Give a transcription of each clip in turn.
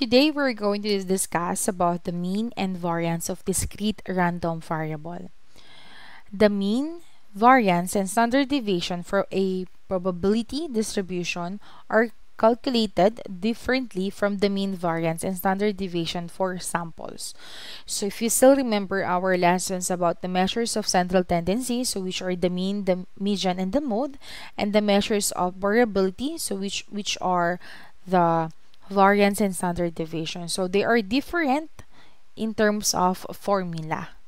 Today we're going to discuss about the mean and variance of discrete random variable. The mean, variance, and standard deviation for a probability distribution are calculated differently from the mean variance and standard deviation for samples. So if you still remember our lessons about the measures of central tendency, so which are the mean, the median, and the mode, and the measures of variability, so which which are the variance and standard deviation. So they are different in terms of formula.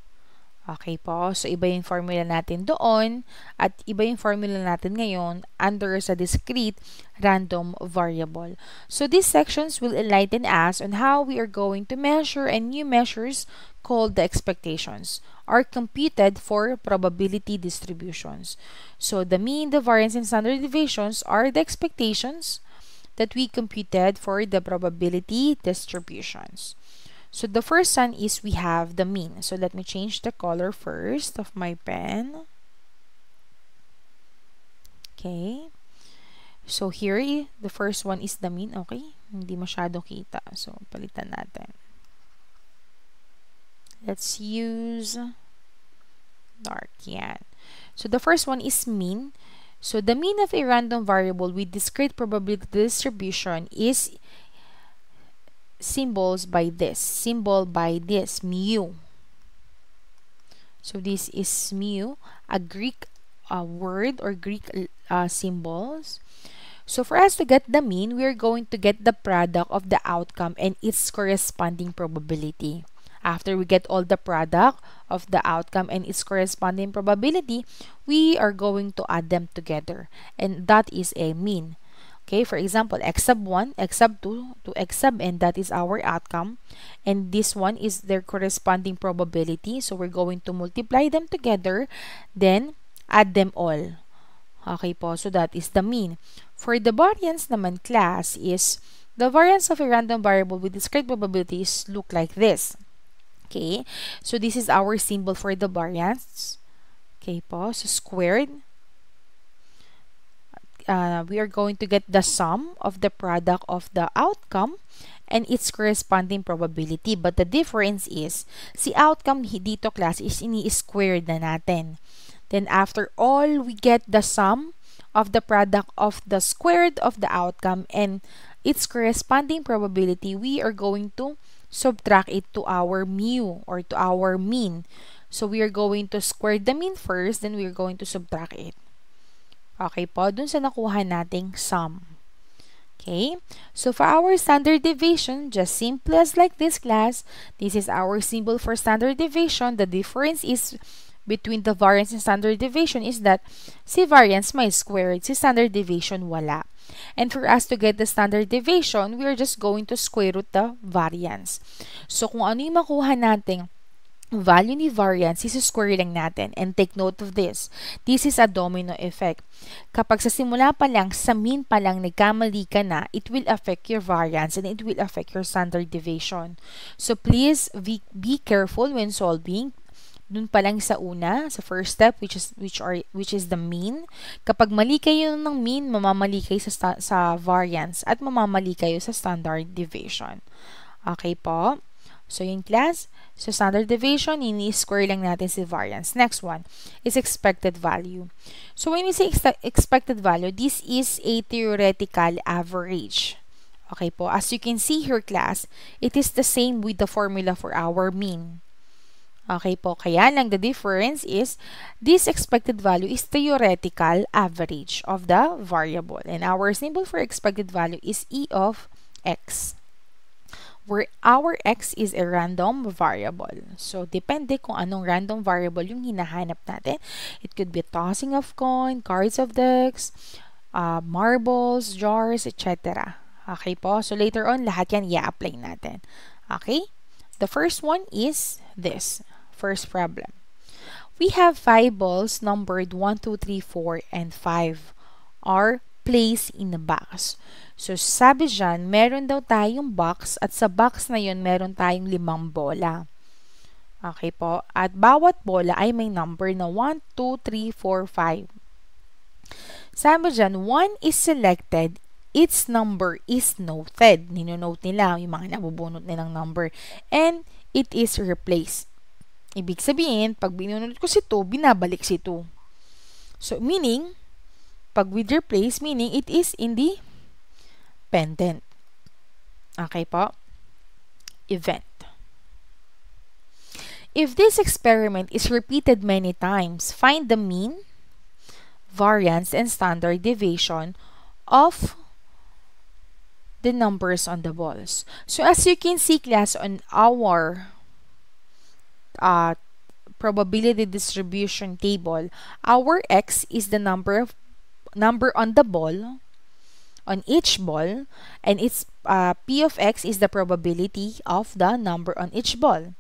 Okay po? So, iba yung formula natin doon at iba yung formula natin ngayon under sa discrete random variable. So, these sections will enlighten us on how we are going to measure and new measures called the expectations are computed for probability distributions. So, the mean, the variance, and standard deviations are the expectations that we computed for the probability distributions. So the first one is we have the mean. So let me change the color first of my pen. Okay. So here, eh, the first one is the mean. Okay. Hindi masyado kita. So palitan natin. Let's use dark. Yan. So the first one is mean. So the mean of a random variable with discrete probability distribution is symbols by this, symbol by this, mu. So this is mu, a Greek uh, word or Greek uh, symbols. So for us to get the mean, we're going to get the product of the outcome and its corresponding probability. After we get all the product of the outcome and its corresponding probability, we are going to add them together. And that is a mean. Okay, for example, x sub 1, x sub 2 to x sub n, that is our outcome. And this one is their corresponding probability. So we're going to multiply them together, then add them all. Okay po, so that is the mean. For the variance naman class is the variance of a random variable with discrete probabilities look like this. Okay, so this is our symbol for the variance. Okay po, so squared. Uh, we are going to get the sum of the product of the outcome and its corresponding probability. But the difference is, si outcome dito class is ini-squared na natin. Then after all, we get the sum of the product of the squared of the outcome and its corresponding probability. We are going to subtract it to our mu or to our mean. So, we are going to square the mean first, then we are going to subtract it. Okay po, dun sa nakuha nating sum. Okay, so for our standard deviation, just simple as like this class, this is our symbol for standard deviation. The difference is between the variance and standard deviation is that si variance may squared, si standard deviation wala. And for us to get the standard deviation, we are just going to square root the variance. So, kung ano yung makuha natin value ni variance, isi-square lang natin. And take note of this. This is a domino effect. Kapag sa simula pa lang, sa mean pa lang nagkamali ka na, it will affect your variance and it will affect your standard deviation. So please be, be careful when solving dun pa lang sa una, sa first step which is which are which is the mean. Kapag mali kayo ng mean, mamamali kayo sa sa variance at mamamali kayo sa standard deviation. Okay po? So yung class, so standard deviation, ini-square lang natin si variance. Next one is expected value. So when we say ex expected value, this is a theoretical average. Okay po, as you can see here class, it is the same with the formula for our mean. Okay po, kaya lang the difference is this expected value is theoretical average of the variable. And our symbol for expected value is E of x where our x is a random variable. So, depende kung anong random variable yung hinahanap natin. It could be tossing of coin, cards of decks, uh, marbles, jars, etc. Okay po? So, later on, lahat yan i-apply natin. Okay? The first one is this. First problem. We have five balls numbered 1, 2, 3, 4, and 5 are placed in a box. So, sabi dyan, meron daw tayong box at sa box na yun, meron tayong limang bola. Okay po. At bawat bola ay may number na 1, 2, 3, 4, 5. Sabi dyan, 1 is selected its number is noted. Ninonote nila yung mga nabubunot nilang number. And it is replaced. Ibig sabihin, pag binunod ko si 2, binabalik si 2. So, meaning, pag with replace, meaning it is independent. Okay po? Event. If this experiment is repeated many times, find the mean, variance, and standard deviation of the numbers on the balls. So as you can see class on our uh, probability distribution table, our x is the number of number on the ball on each ball and its uh, p of x is the probability of the number on each ball.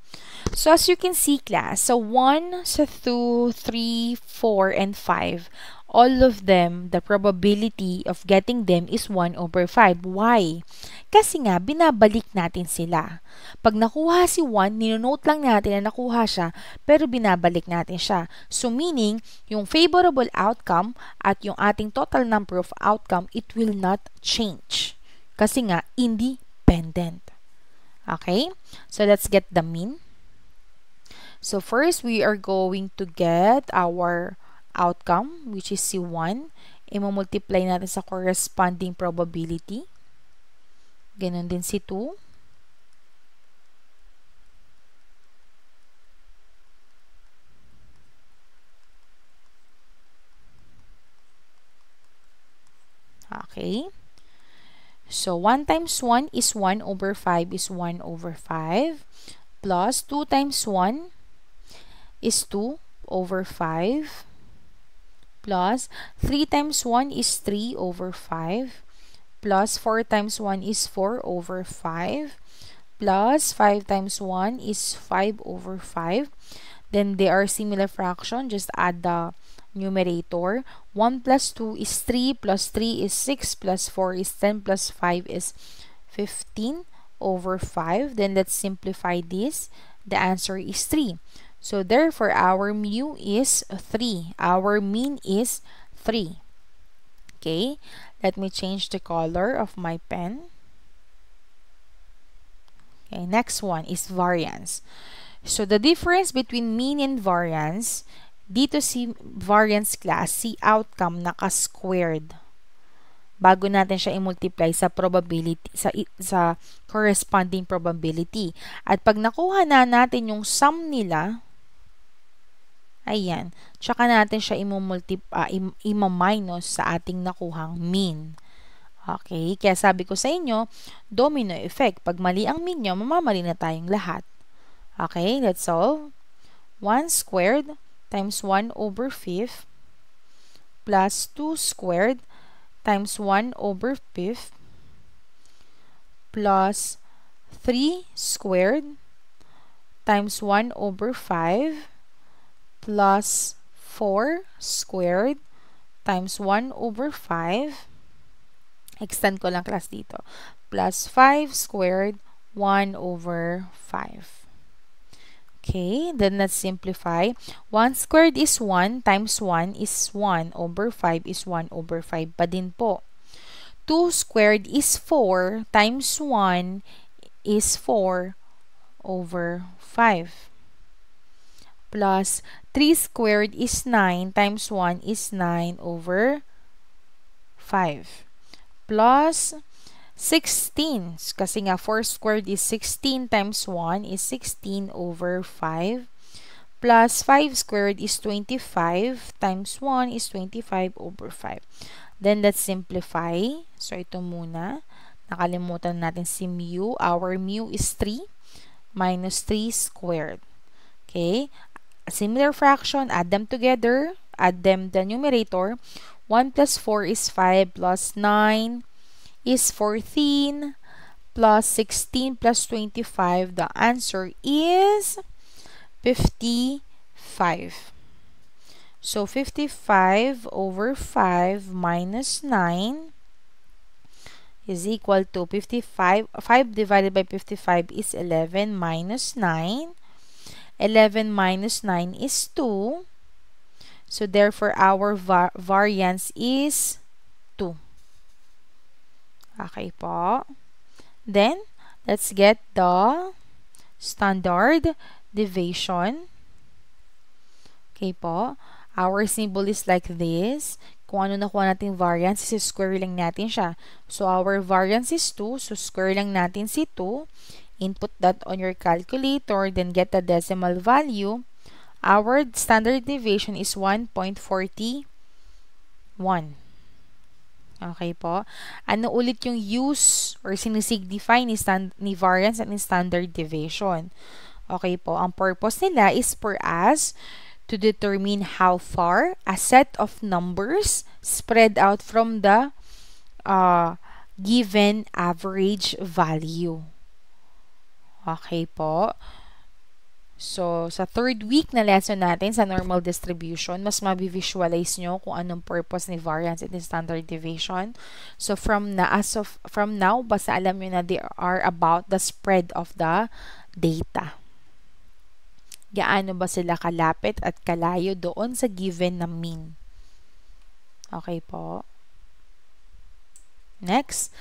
So as you can see class, so 1, so 2, 3, 4, and 5 all of them, the probability of getting them is 1 over 5. Why? Kasi nga, binabalik natin sila. Pag nakuha si 1, ninonote lang natin na nakuha siya, pero binabalik natin siya. So meaning, yung favorable outcome at yung ating total number of outcome, it will not change. Kasi nga, independent. Okay? So let's get the mean. So first, we are going to get our outcome, which is C1. I-multiply natin sa corresponding probability. Ganon din C2. Okay. So, 1 times 1 is 1 over 5 is 1 over 5. Plus 2 times 1 is 2 over 5 plus 3 times 1 is 3 over 5 plus 4 times 1 is 4 over 5 plus 5 times 1 is 5 over 5 then they are similar fraction just add the numerator. 1 plus 2 is 3 plus 3 is 6 plus 4 is 10 plus 5 is 15 over 5 then let's simplify this. The answer is 3 so therefore, our mu is 3. Our mean is 3. Okay, let me change the color of my pen. Okay, next one is variance. So the difference between mean and variance, dito si variance class, si outcome naka-squared bago natin siya i-multiply sa probability sa sa corresponding probability. At pag nakuha na natin yung sum nila, Ayan. Tsaka natin siya imumulti, uh, im ima-minus sa ating nakuhang mean. Okay? Kaya sabi ko sa inyo, domino effect. Pag mali ang mean nyo, mamamali na tayong lahat. Okay? Let's solve. 1 squared times 1 over 5 plus 2 squared times 1 over 5 plus 3 squared times 1 over 5 plus 4 squared times 1 over 5. Extend ko lang class dito. Plus 5 squared 1 over 5. Okay, then let's simplify. 1 squared is 1 times 1 is 1 over 5 is 1 over 5 pa din po. 2 squared is 4 times 1 is 4 over 5 plus 3 squared is 9 times 1 is 9 over 5 plus 16 kasi nga 4 squared is 16 times 1 is 16 over 5 plus 5 squared is 25 times 1 is 25 over 5 then let's simplify. So ito muna. Nakalimutan natin si mu. Our mu is 3 minus 3 squared. Okay a similar fraction, add them together, add them the numerator. 1 plus 4 is 5 plus 9 is 14 plus 16 plus 25. The answer is 55. So 55 over 5 minus 9 is equal to 55. 5 divided by 55 is 11 minus 9 11 minus 9 is 2. So, therefore, our var variance is 2. Okay po. Then, let's get the standard deviation. Okay po. Our symbol is like this. Kung ano nakuha natin variance, is square lang natin siya. So, our variance is 2. So, square lang natin si 2. Input that on your calculator, then get the decimal value. Our standard deviation is 1.41. Okay po. Ano ulit yung use or sinisignify ni, stand, ni variance at ni standard deviation? Okay po. Ang purpose nila is for us to determine how far a set of numbers spread out from the uh, given average value. Okay po. So, sa third week na lesson natin sa normal distribution, mas mabi-visualize nyo kung anong purpose ni variance and standard deviation. So, from na as of from now, basta alam nyo na they are about the spread of the data. Gaano ba sila kalapit at kalayo doon sa given na mean? Okay po. Next,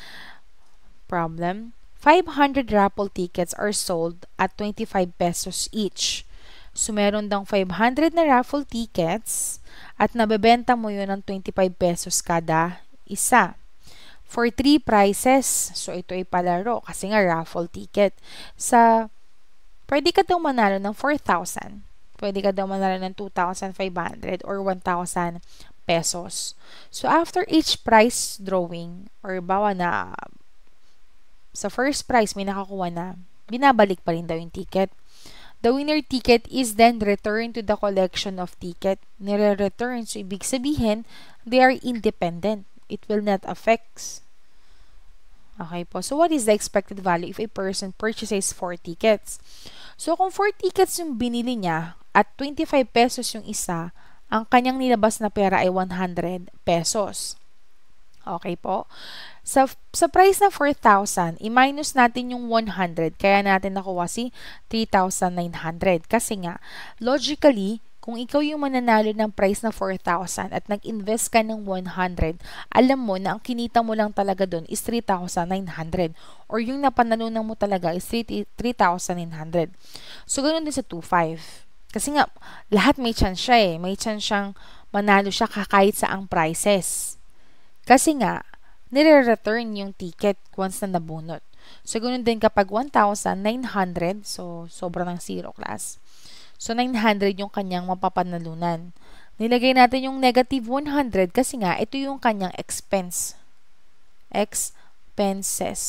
problem. 500 raffle tickets are sold at 25 pesos each. So, meron dang 500 na raffle tickets at nabebenta mo yun ng 25 pesos kada isa. For 3 prizes, so ito ay palaro kasi nga raffle ticket. Sa, pwede ka daw manalo ng 4,000. Pwede ka daw manalo ng 2,500 or 1,000 pesos. So, after each prize drawing, or bawa na sa first prize may nakakuha na, binabalik pa rin daw yung ticket. The winner ticket is then returned to the collection of ticket. Nire-return, so ibig sabihin, they are independent. It will not affect. Okay po. So, what is the expected value if a person purchases 4 tickets? So, kung 4 tickets yung binili niya at 25 pesos yung isa, ang kanyang nilabas na pera ay 100 pesos. Okay po. Sa, sa price na 4,000, i-minus natin yung 100, kaya natin nakuha si 3,900. Kasi nga, logically, kung ikaw yung mananalo ng price na 4,000 at nag-invest ka ng 100, alam mo na ang kinita mo lang talaga doon is 3,900 or yung napanalunan mo talaga is 3,900. So, ganun din sa 2,500. Kasi nga, lahat may chance siya eh. May chance siyang manalo siya kahit sa ang prices. Kasi nga, nire-return yung ticket once na nabunot. So, ganun din kapag 1,900, so, sobra ng zero class. So, 900 yung kanyang mapapanalunan. Nilagay natin yung negative 100 kasi nga, ito yung kanyang expense. Expenses.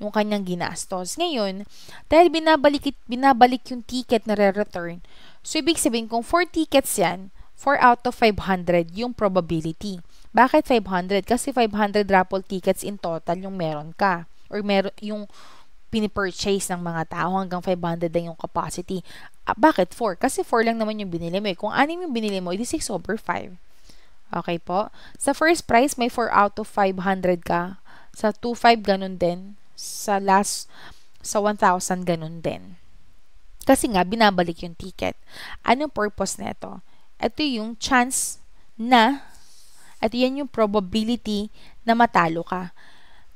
Yung kanyang ginastos. Ngayon, dahil binabalik, binabalik yung ticket na re-return, so, ibig sabihin, kung 4 tickets yan, 4 out of 500 yung probability. Bakit 500? Kasi 500 raffle tickets in total yung meron ka. Or meron yung pinipurchase ng mga tao hanggang 500 na yung capacity. Ah, bakit 4? Kasi 4 lang naman yung binili mo. Eh. Kung 6 yung binili mo, edi 6 over 5. Okay po? Sa first price, may 4 out of 500 ka. Sa 2.5, ganun din. Sa last, sa 1,000, ganun din. Kasi nga, binabalik yung ticket. Anong purpose nito? Ito yung chance na at yan yung probability na matalo ka.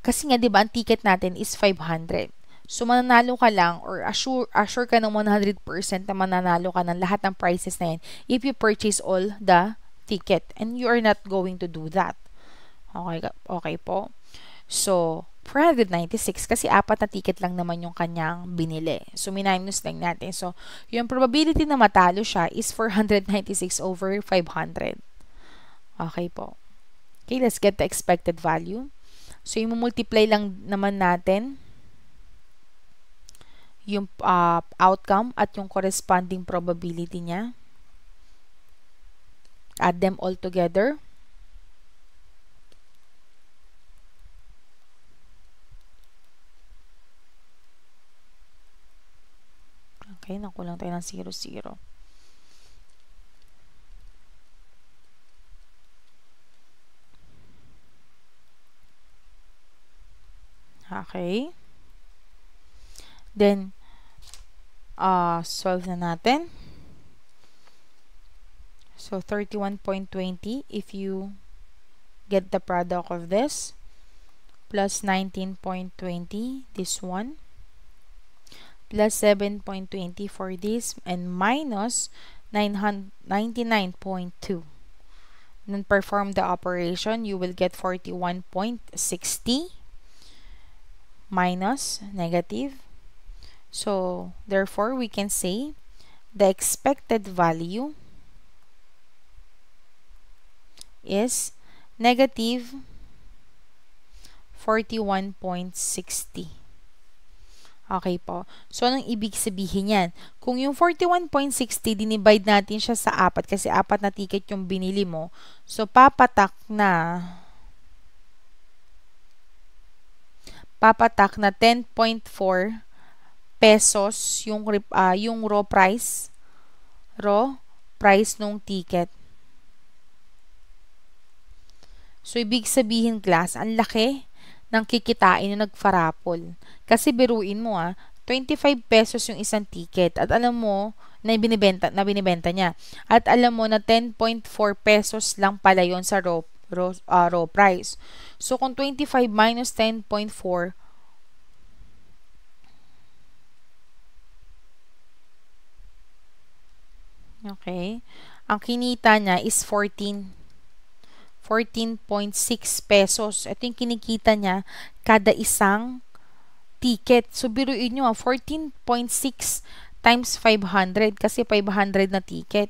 Kasi nga, di ba, ang ticket natin is 500. So, mananalo ka lang or assure, assure ka ng 100% na mananalo ka ng lahat ng prices na yan if you purchase all the ticket. And you are not going to do that. Okay, okay po. So, 496 kasi apat na ticket lang naman yung kanyang binili. So, minus lang natin. So, yung probability na matalo siya is 496 over 500. Okay po. Okay, let's get the expected value. So, yung multiply lang naman natin yung uh, outcome at yung corresponding probability niya. Add them all together. Okay, nakulang tayo ng 0, 0. Okay. Then, uh, solve na natin. So, 31.20 if you get the product of this. plus 19.20, this one, plus 7.20 for this, and minus 99.2. Then perform the operation, you will get 41.60 minus negative. So, therefore, we can say the expected value is negative 41.60. Okay po. So, anong ibig sabihin yan? Kung yung 41.60, dinivide natin siya sa apat kasi apat na ticket yung binili mo. So, papatak na papatak na 10.4 pesos yung, uh, yung raw price raw price nung ticket. So, ibig sabihin, class, ang laki ng kikitain yung nagfarapol. Kasi biruin mo ah, 25 pesos yung isang ticket at alam mo na binibenta, na binibenta niya. At alam mo na 10.4 pesos lang pala yon sa raw, raw, uh, raw price. So, kung 25 minus 10.4, okay, ang kinita niya is 14 14.6 pesos. Ito yung kinikita niya kada isang ticket. So, biruin nyo, 14.6 times 500 kasi 500 na ticket.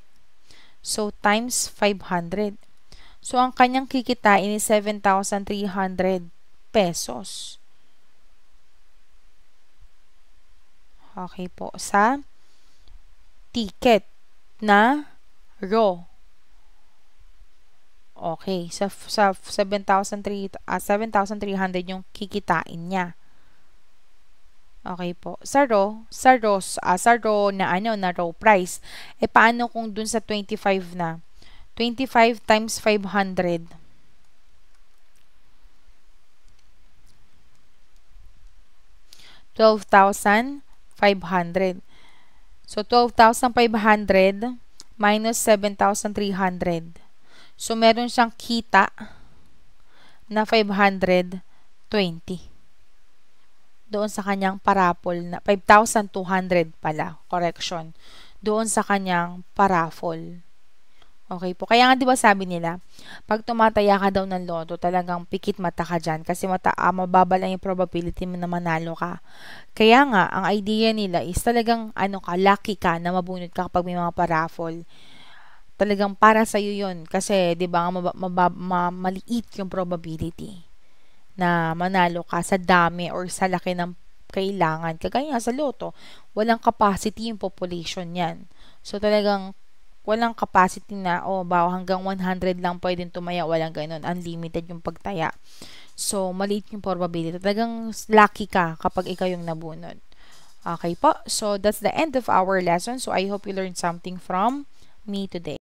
So, times 500. So, ang kanyang kikitain is 7,300 pesos. Okay po. Sa ticket na raw. Okay, sa, sa 7,300 uh, 7,300 yung kikitain niya. Okay po. Sa raw, sa raw, uh, sa raw na ano, na raw price. E paano kung dun sa 25 na? 25 times 500. Twelve thousand five hundred. So, 12,500 minus 7,300. So, meron siyang kita na 520 doon sa kanyang parapol na 5,200 pala, correction, doon sa kanyang paraffol. Okay po. Kaya nga 'di ba sabi nila, pag tumataya ka daw ng loto, talagang pikit mata ka diyan kasi mata ah, mababa lang yung probability mo na manalo ka. Kaya nga ang idea nila is talagang ano ka, lucky ka na mabunot ka kapag may mga paraffol talagang para sa iyo 'yon kasi 'di ba ma- ma- ma- maliit yung probability na manalo ka sa dami or sa laki ng kailangan. Kagaya sa loto, walang capacity yung population niyan. So talagang walang capacity na, oh, bawa hanggang 100 lang pwedeng tumaya, walang ganun. Unlimited yung pagtaya. So, maliit yung probability. Talagang lucky ka kapag ikaw yung nabunod. Okay po. So, that's the end of our lesson. So, I hope you learned something from me today.